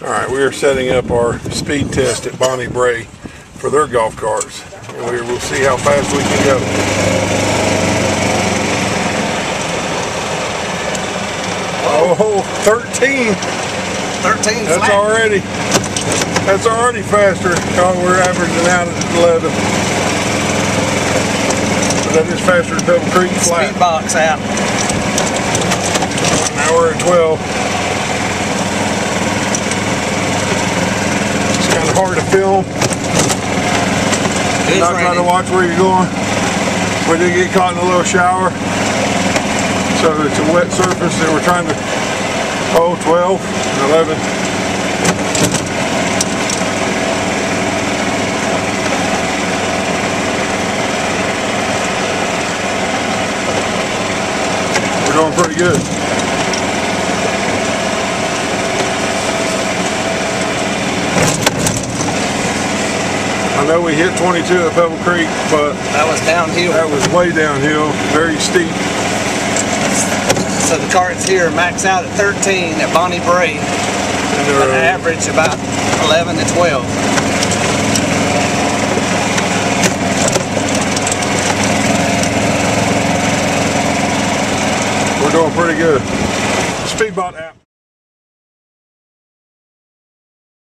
All right, we are setting up our speed test at Bonnie Brae for their golf carts, and we will see how fast we can go. Oh, 13. 13 That's flat. already that's already faster. Oh, we're averaging out at 11. But that is faster than Double Creek flat. Speed box out. Now we're at 12. Hard to film. It is Not trying to watch where you're going. We did get caught in a little shower. So it's a wet surface that we're trying to, oh, 12 and 11. We're doing pretty good. Know we hit 22 at Pebble Creek, but That was downhill. that was way downhill, very steep. So the carts here max out at 13 at Bonnie Brae, And they're, uh, average about 11 to 12. we're doing pretty good. Speed Box app.